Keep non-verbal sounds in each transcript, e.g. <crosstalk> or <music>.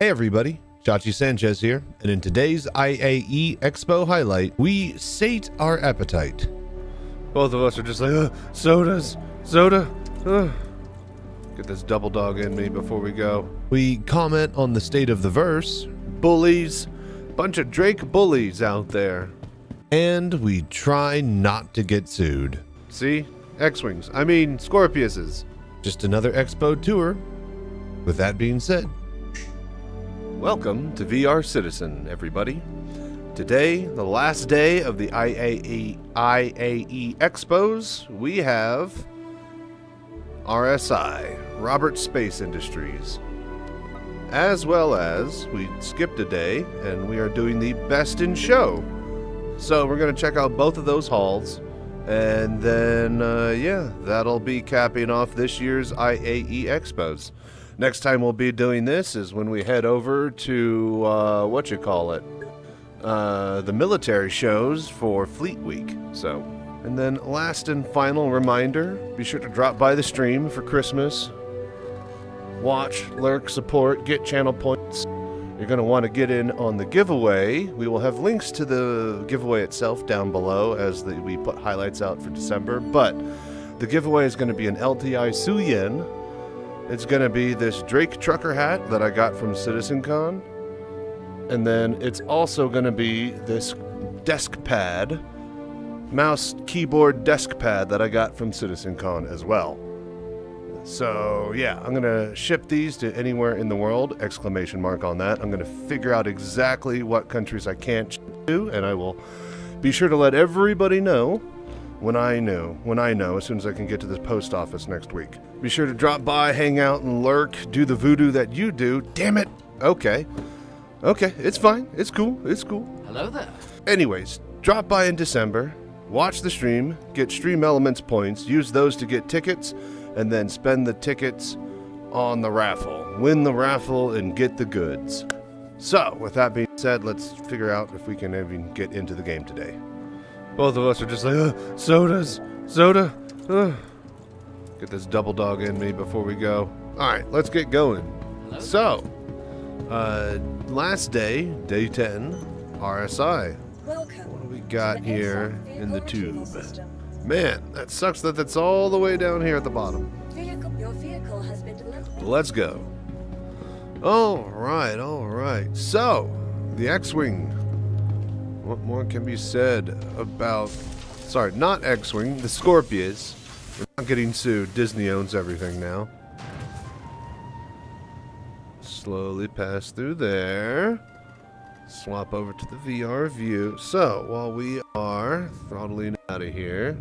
Hey everybody, Chachi Sanchez here, and in today's IAE Expo highlight, we sate our appetite. Both of us are just like, "Ugh, sodas, soda. ugh." Get this double dog in me before we go. We comment on the state of the verse, Bullies, bunch of Drake bullies out there. and we try not to get sued. See, X-wings. I mean Scorpiuses. Just another Expo tour. With that being said, Welcome to VR Citizen, everybody. Today, the last day of the IAE IAE Expos, we have RSI, Robert Space Industries. As well as we skipped a day and we are doing the Best in Show. So we're going to check out both of those halls. And then, uh, yeah, that'll be capping off this year's IAE Expos. Next time we'll be doing this is when we head over to, uh, what you call it? Uh, the military shows for Fleet Week. So, and then last and final reminder be sure to drop by the stream for Christmas. Watch, lurk, support, get channel points. You're going to want to get in on the giveaway. We will have links to the giveaway itself down below as the, we put highlights out for December. But the giveaway is going to be an LTI Suyin. It's going to be this Drake trucker hat that I got from CitizenCon. And then it's also going to be this desk pad, mouse, keyboard, desk pad that I got from CitizenCon as well. So yeah, I'm gonna ship these to anywhere in the world! Exclamation mark on that. I'm gonna figure out exactly what countries I can't to, and I will be sure to let everybody know when I know. When I know, as soon as I can get to the post office next week. Be sure to drop by, hang out, and lurk. Do the voodoo that you do. Damn it. Okay. Okay, it's fine. It's cool. It's cool. Hello there. Anyways, drop by in December, watch the stream, get Stream Elements points, use those to get tickets, and then spend the tickets on the raffle. Win the raffle and get the goods. So, with that being said, let's figure out if we can even get into the game today. Both of us are just like, "Ugh, sodas, soda. ugh." Get this double dog in me before we go. All right, let's get going. Hello. So, uh, last day, day 10, RSI. Welcome. What do we got here in the tube? system. Man, that sucks that that's all the way down here at the bottom. Vehicle, your vehicle has been delivered. Let's go. All right, all right. So, the X-Wing. What more can be said about... Sorry, not X-Wing, the Scorpius. We're not getting sued. Disney owns everything now. Slowly pass through there. Swap over to the VR view. So, while we are throttling out of here...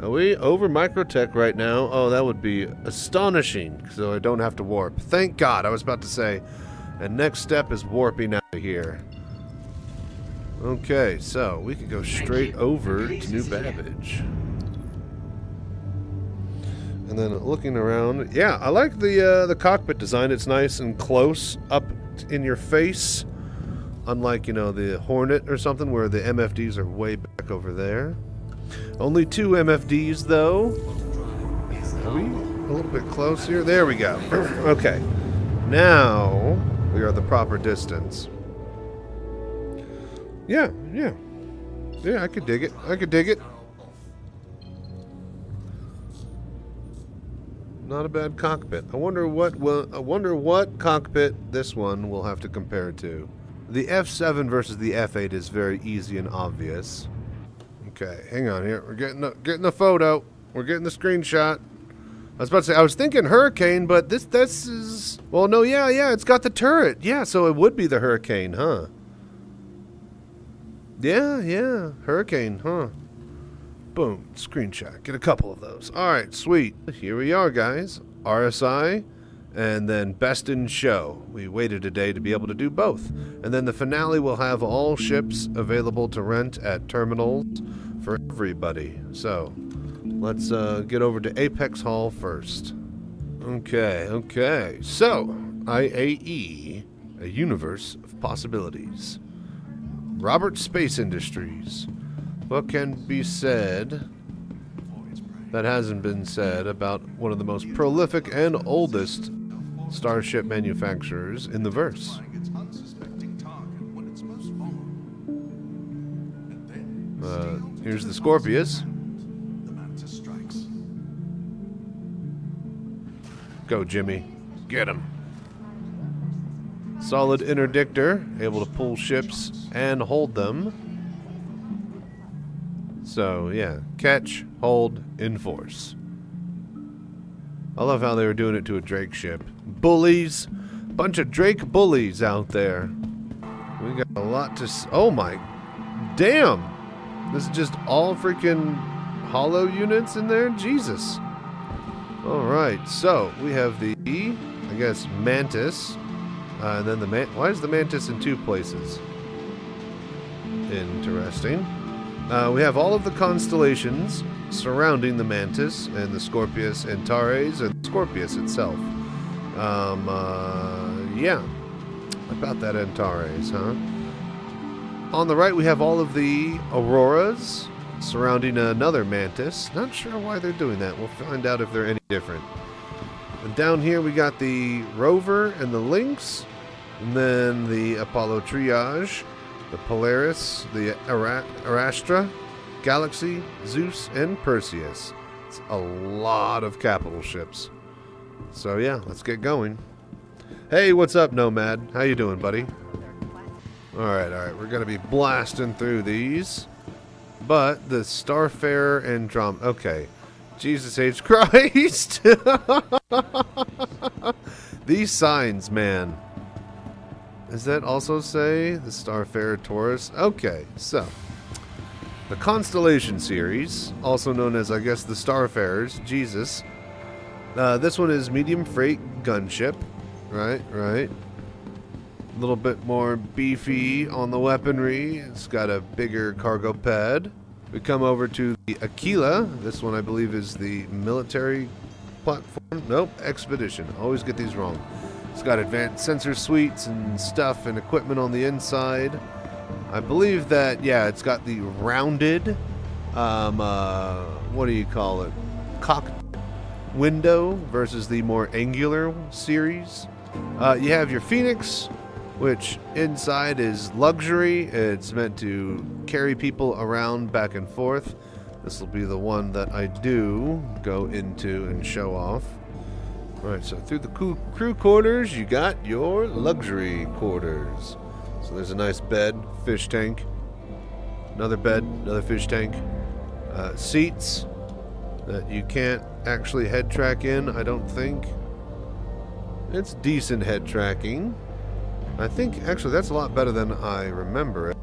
Are we over Microtech right now? Oh, that would be astonishing, so I don't have to warp. Thank God, I was about to say. And next step is warping out of here. Okay, so we could go straight over to New Babbage. And then looking around, yeah, I like the uh, the cockpit design. It's nice and close up in your face, unlike you know the Hornet or something where the MFDs are way back over there. Only two MFDs though. Are we a little bit close here? There we go. <clears throat> okay, now we are the proper distance. Yeah, yeah, yeah. I could dig it. I could dig it. Not a bad cockpit. I wonder what will. I wonder what cockpit this one will have to compare to. The F7 versus the F8 is very easy and obvious. Okay, hang on here. We're getting the, getting the photo. We're getting the screenshot. I was about to say I was thinking Hurricane, but this this is well, no, yeah, yeah. It's got the turret. Yeah, so it would be the Hurricane, huh? Yeah, yeah, Hurricane, huh? Boom, screenshot. Get a couple of those. All right, sweet. Here we are, guys. RSI, and then Best in Show. We waited a day to be able to do both. And then the finale will have all ships available to rent at terminals for everybody. So, let's uh, get over to Apex Hall first. Okay, okay. So, IAE, a universe of possibilities. Robert Space Industries. What can be said that hasn't been said about one of the most prolific and oldest starship manufacturers in the verse. Uh, here's the Scorpius. Go, Jimmy. Get him. Solid interdictor, able to pull ships and hold them. So, yeah, catch, hold, enforce. I love how they were doing it to a Drake ship. Bullies! Bunch of Drake bullies out there. We got a lot to. Oh my. Damn! This is just all freaking hollow units in there? Jesus. Alright, so we have the, I guess, Mantis. Uh, and then the man. Why is the Mantis in two places? Interesting. Uh, we have all of the constellations surrounding the Mantis and the Scorpius Antares and Scorpius itself. Um, uh, yeah. About that Antares, huh? On the right, we have all of the Auroras surrounding another Mantis. Not sure why they're doing that. We'll find out if they're any different. And down here, we got the Rover and the Lynx, and then the Apollo Triage, the Polaris, the Ara Arrastra, Galaxy, Zeus, and Perseus. It's a lot of capital ships. So yeah, let's get going. Hey, what's up, Nomad? How you doing, buddy? Alright, alright, we're gonna be blasting through these. But the Starfarer and Drum okay. Jesus H. <laughs> Christ! <laughs> these signs, man. Does that also say the Starfarer Taurus? Okay, so the Constellation series, also known as, I guess, the Starfarers, Jesus. Uh, this one is medium freight gunship. Right, right. A little bit more beefy on the weaponry. It's got a bigger cargo pad. We come over to the Aquila. This one, I believe, is the military platform. Nope, Expedition. Always get these wrong. It's got advanced sensor suites and stuff and equipment on the inside. I believe that, yeah, it's got the rounded, um, uh, what do you call it? Cockpit window versus the more angular series. Uh, you have your Phoenix, which inside is luxury. It's meant to carry people around back and forth. This will be the one that I do go into and show off. Alright, so through the crew quarters, you got your luxury quarters. So there's a nice bed, fish tank, another bed, another fish tank, uh, seats that you can't actually head track in, I don't think. It's decent head tracking. I think, actually, that's a lot better than I remember it.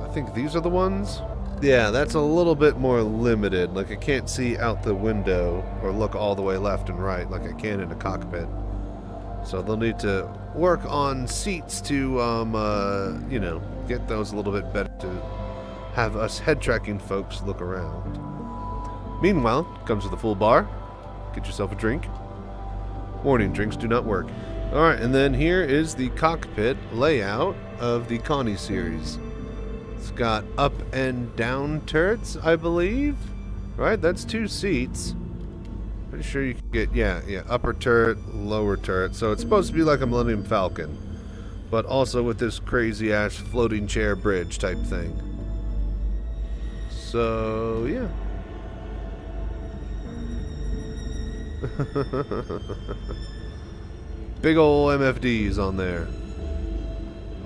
I think these are the ones. Yeah, that's a little bit more limited. Like, I can't see out the window or look all the way left and right like I can in a cockpit. So they'll need to work on seats to, um, uh, you know, get those a little bit better to have us head tracking folks look around. Meanwhile, comes with a full bar. Get yourself a drink. Warning, drinks do not work. Alright, and then here is the cockpit layout of the Connie series. It's got up and down turrets, I believe. Right, that's two seats. Pretty sure you can get, yeah, yeah, upper turret, lower turret. So it's supposed to be like a Millennium Falcon. But also with this crazy ass floating chair bridge type thing. So, yeah. <laughs> Big ol' MFDs on there.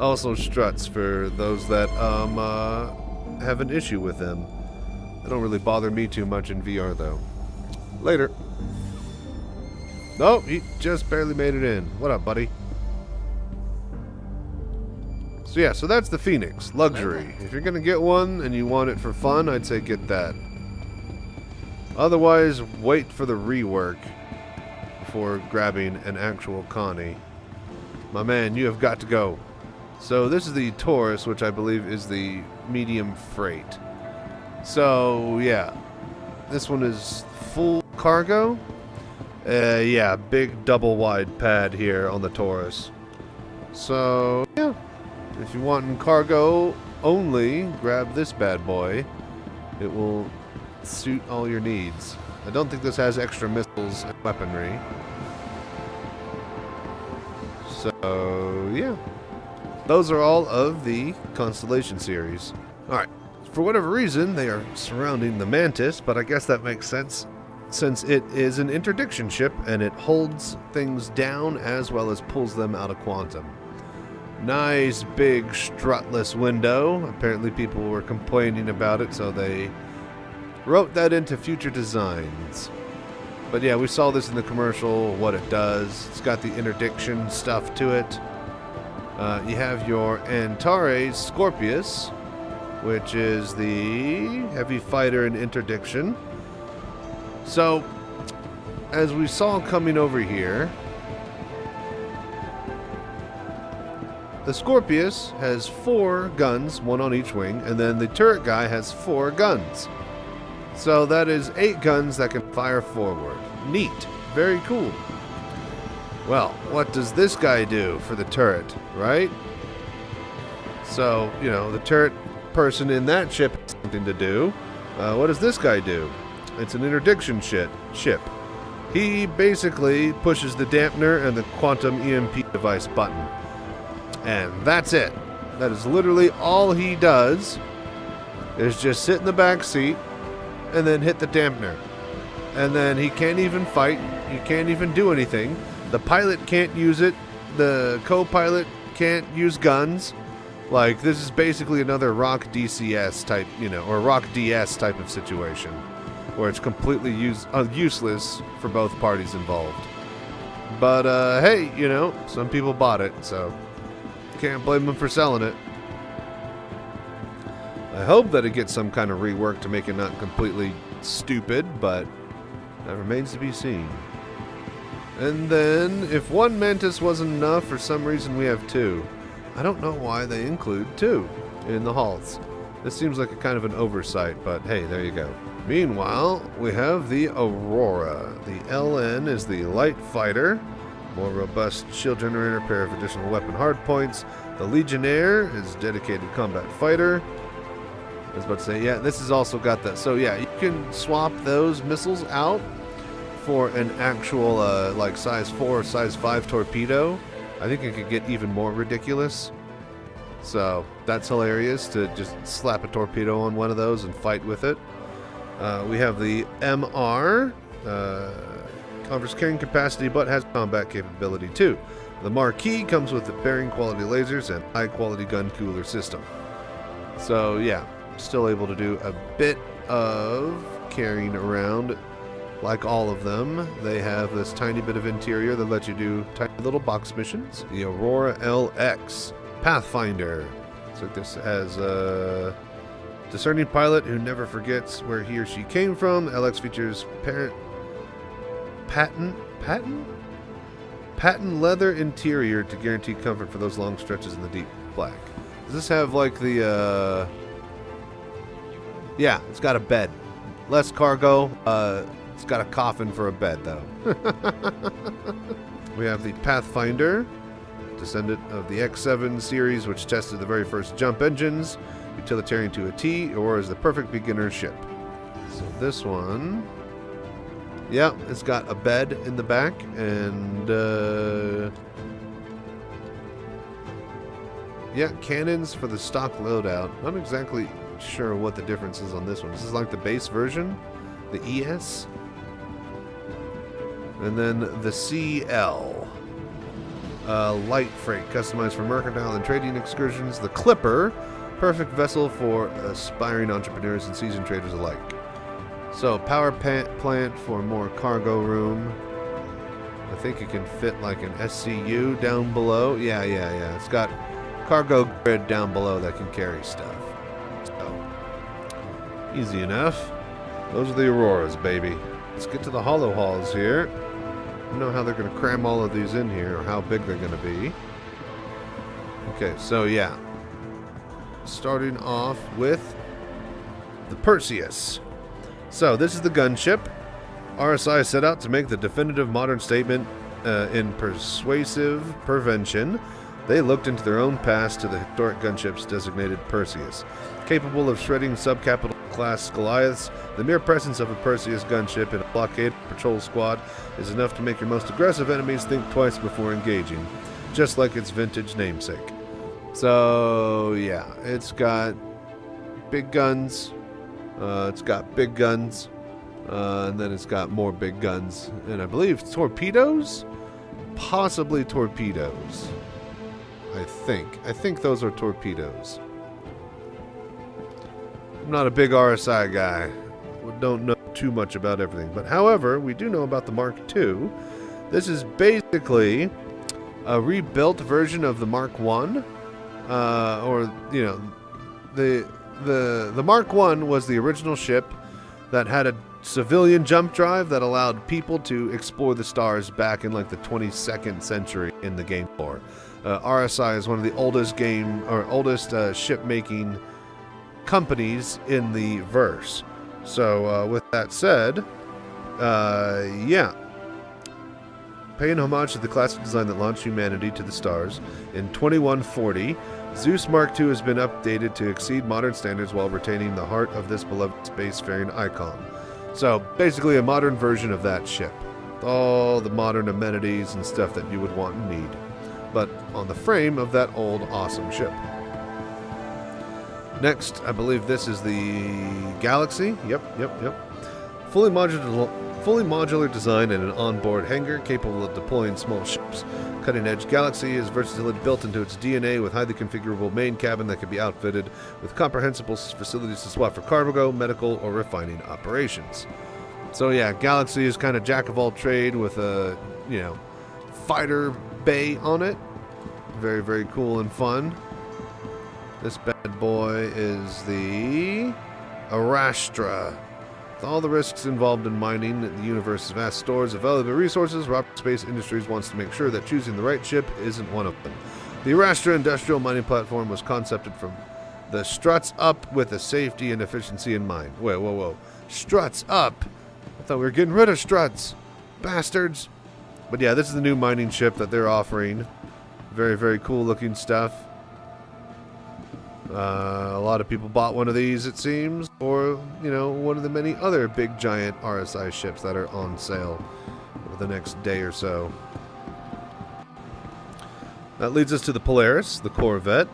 Also struts for those that um, uh, have an issue with them. They don't really bother me too much in VR though. Later. Oh, he just barely made it in. What up, buddy? So yeah, so that's the Phoenix. Luxury. If you're gonna get one and you want it for fun, I'd say get that. Otherwise, wait for the rework before grabbing an actual Connie. My man, you have got to go. So this is the Taurus, which I believe is the medium freight. So, yeah. This one is full cargo. Uh, yeah, big double wide pad here on the Taurus. So, yeah. If you want cargo only, grab this bad boy. It will suit all your needs. I don't think this has extra missiles and weaponry. So, yeah. Those are all of the Constellation series. Alright, for whatever reason, they are surrounding the Mantis, but I guess that makes sense since it is an interdiction ship and it holds things down as well as pulls them out of quantum. Nice big strutless window. Apparently people were complaining about it, so they wrote that into future designs. But yeah, we saw this in the commercial, what it does. It's got the interdiction stuff to it. Uh, you have your Antares Scorpius, which is the heavy fighter in interdiction. So, as we saw coming over here, the Scorpius has four guns, one on each wing, and then the turret guy has four guns. So that is eight guns that can fire forward. Neat. Very cool. Well, what does this guy do for the turret, right? So, you know, the turret person in that ship has something to do. Uh, what does this guy do? It's an interdiction shit, ship. He basically pushes the dampener and the quantum EMP device button. And that's it. That is literally all he does is just sit in the back seat and then hit the dampener. And then he can't even fight. He can't even do anything. The pilot can't use it. The co-pilot can't use guns. Like this is basically another Rock DCS type, you know, or ROC-DS type of situation where it's completely use, uh, useless for both parties involved. But uh, hey, you know, some people bought it, so can't blame them for selling it. I hope that it gets some kind of rework to make it not completely stupid, but that remains to be seen. And then, if one Mantis wasn't enough, for some reason we have two. I don't know why they include two in the halls. This seems like a kind of an oversight, but hey, there you go. Meanwhile, we have the Aurora. The LN is the light fighter. More robust shield generator, pair of additional weapon hardpoints. The Legionnaire is dedicated combat fighter. I was about to say, yeah, this has also got that. So yeah, you can swap those missiles out for an actual uh, like size 4 or size 5 torpedo. I think it could get even more ridiculous. So that's hilarious to just slap a torpedo on one of those and fight with it. Uh, we have the MR. Uh, carrying capacity but has combat capability too. The Marquee comes with the bearing quality lasers and high quality gun cooler system. So yeah, still able to do a bit of carrying around like all of them, they have this tiny bit of interior that lets you do tiny little box missions. The Aurora LX Pathfinder. So this has a discerning pilot who never forgets where he or she came from. LX features parent patent patent patent leather interior to guarantee comfort for those long stretches in the deep black. Does this have like the uh Yeah, it's got a bed. Less cargo, uh it's got a coffin for a bed though. <laughs> we have the Pathfinder, descendant of the X7 series which tested the very first jump engines, utilitarian to a T, or is the perfect beginner ship. So this one yeah, it's got a bed in the back and uh, yeah, cannons for the stock loadout. Not exactly sure what the difference is on this one. This is like the base version, the ES, and then the CL. Uh, light freight, customized for mercantile and trading excursions. The Clipper, perfect vessel for aspiring entrepreneurs and seasoned traders alike. So, power plant for more cargo room. I think it can fit like an SCU down below. Yeah, yeah, yeah. It's got cargo grid down below that can carry stuff. So, easy enough. Those are the Auroras, baby. Let's get to the hollow halls here. Know how they're going to cram all of these in here or how big they're going to be. Okay, so yeah. Starting off with the Perseus. So, this is the gunship. RSI set out to make the definitive modern statement uh, in persuasive prevention. They looked into their own past to the historic gunships designated Perseus. Capable of shredding subcapital class Goliaths, the mere presence of a Perseus gunship in a blockade patrol squad is enough to make your most aggressive enemies think twice before engaging. just like its vintage namesake. So yeah, it's got big guns. Uh, it's got big guns, uh, and then it's got more big guns, and I believe torpedoes, possibly torpedoes. I think. I think those are torpedoes. I'm not a big RSI guy. Don't know too much about everything, but however, we do know about the Mark II. This is basically a rebuilt version of the Mark One, uh, or you know, the the the Mark One was the original ship that had a civilian jump drive that allowed people to explore the stars back in like the 22nd century in the game lore. Uh, RSI is one of the oldest game or oldest uh, ship making companies in the verse. So uh, with that said, uh, yeah, paying homage to the classic design that launched humanity to the stars in 2140. Zeus Mark II has been updated to exceed modern standards while retaining the heart of this beloved spacefaring icon. So, basically, a modern version of that ship. All the modern amenities and stuff that you would want and need, but on the frame of that old awesome ship. Next, I believe this is the Galaxy. Yep, yep, yep. Fully modular, fully modular design and an onboard hangar capable of deploying small ships. Cutting Edge Galaxy is versatility built into its DNA with highly configurable main cabin that can be outfitted with comprehensible facilities to swap for cargo, medical, or refining operations. So yeah, Galaxy is kind of jack of all trade with a, you know, fighter bay on it. Very, very cool and fun. This bad boy is the Arrastra. With all the risks involved in mining the universe's vast stores of valuable resources, Robert Space Industries wants to make sure that choosing the right ship isn't one of them. The Arrastra industrial mining platform was concepted from the struts up with the safety and efficiency in mind. Wait, whoa, whoa. Struts up? I thought we were getting rid of struts. Bastards. But yeah, this is the new mining ship that they're offering. Very, very cool looking stuff. Uh, a lot of people bought one of these, it seems, or, you know, one of the many other big giant RSI ships that are on sale over the next day or so. That leads us to the Polaris, the Corvette.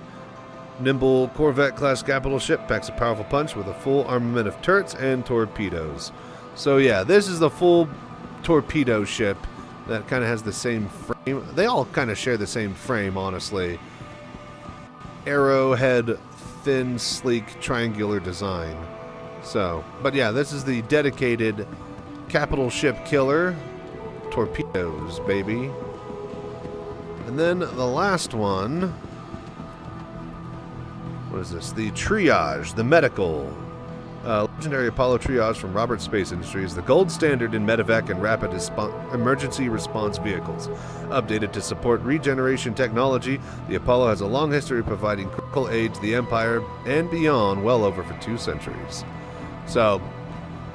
Nimble Corvette class capital ship packs a powerful punch with a full armament of turrets and torpedoes. So, yeah, this is the full torpedo ship that kind of has the same frame. They all kind of share the same frame, honestly arrowhead, thin, sleek, triangular design. So, but yeah, this is the dedicated capital ship killer. Torpedoes, baby. And then the last one. What is this? The Triage, the medical. Uh, legendary Apollo Triage from Robert Space Industries, the gold standard in medevac and rapid emergency response vehicles. Updated to support regeneration technology, the Apollo has a long history of providing critical aid to the Empire and beyond well over for two centuries. So,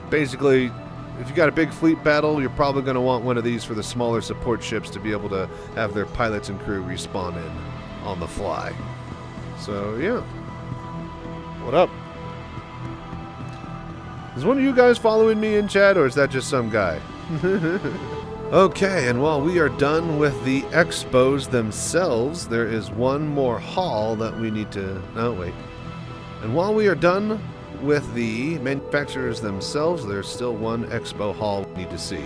basically, if you got a big fleet battle, you're probably going to want one of these for the smaller support ships to be able to have their pilots and crew respawn in on the fly. So, yeah. What up? Is one of you guys following me in chat, or is that just some guy? <laughs> okay, and while we are done with the expos themselves, there is one more hall that we need to. No, wait. And while we are done with the manufacturers themselves, there's still one expo hall we need to see,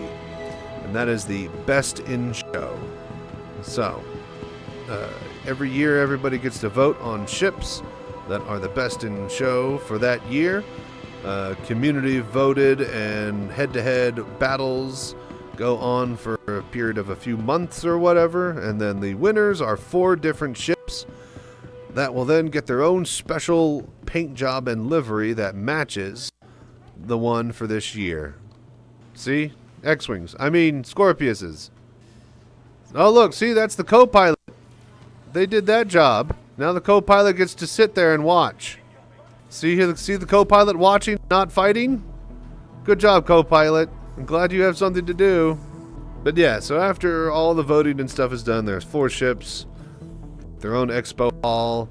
and that is the Best in Show. So, uh, every year, everybody gets to vote on ships that are the best in show for that year. Uh, community voted, and head to head battles go on for a period of a few months or whatever. And then the winners are four different ships that will then get their own special paint job and livery that matches the one for this year. See? X Wings. I mean, Scorpiuses. Oh, look, see, that's the co pilot. They did that job. Now the co pilot gets to sit there and watch. See here, see the co-pilot watching, not fighting. Good job, co-pilot. I'm glad you have something to do. But yeah, so after all the voting and stuff is done, there's four ships, their own expo hall,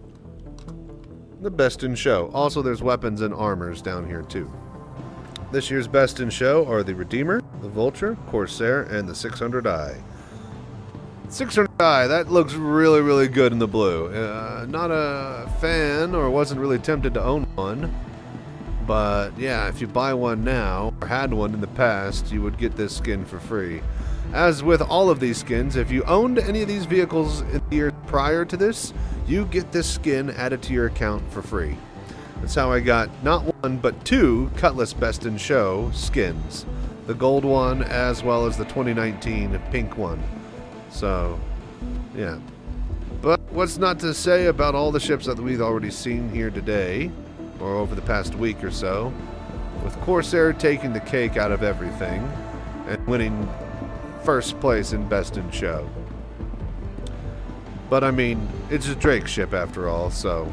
the best in show. Also, there's weapons and armors down here too. This year's best in show are the Redeemer, the Vulture, Corsair, and the 600i. 600i, that looks really, really good in the blue. Uh, not a fan or wasn't really tempted to own one. But yeah, if you buy one now, or had one in the past, you would get this skin for free. As with all of these skins, if you owned any of these vehicles in the year prior to this, you get this skin added to your account for free. That's how I got not one, but two Cutlass Best in Show skins. The gold one as well as the 2019 pink one. So, yeah. But what's not to say about all the ships that we've already seen here today, or over the past week or so, with Corsair taking the cake out of everything and winning first place in Best in Show. But I mean, it's a Drake ship after all, so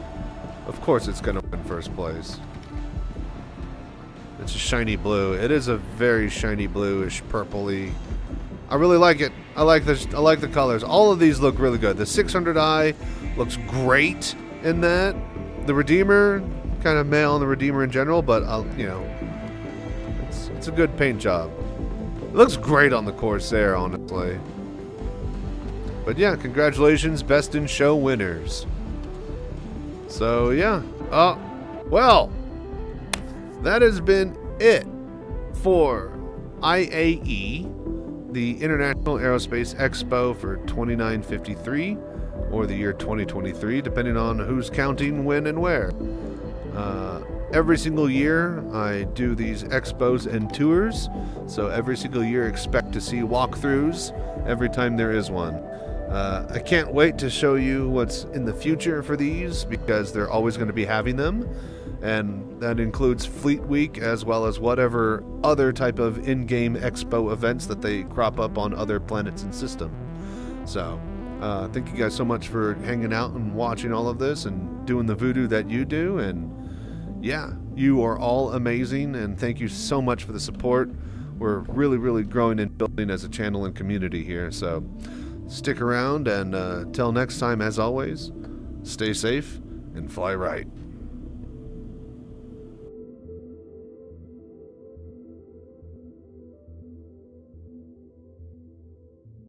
of course it's going to win first place. It's a shiny blue. It is a very shiny bluish purpley. I really like it. I like the I like the colors. All of these look really good. The 600i looks great in that. The Redeemer, kind of male on the Redeemer in general, but uh, you know, it's it's a good paint job. It looks great on the Corsair, honestly. But yeah, congratulations, best in show winners. So yeah. Uh, well, that has been it for IAE, the International Aerospace Expo for 2953, or the year 2023, depending on who's counting when and where. Uh, every single year, I do these expos and tours, so every single year, expect to see walkthroughs every time there is one. Uh, I can't wait to show you what's in the future for these because they're always going to be having them. And that includes Fleet Week as well as whatever other type of in game expo events that they crop up on other planets and systems. So, uh, thank you guys so much for hanging out and watching all of this and doing the voodoo that you do. And yeah, you are all amazing. And thank you so much for the support. We're really, really growing and building as a channel and community here. So, stick around and uh, till next time, as always, stay safe and fly right.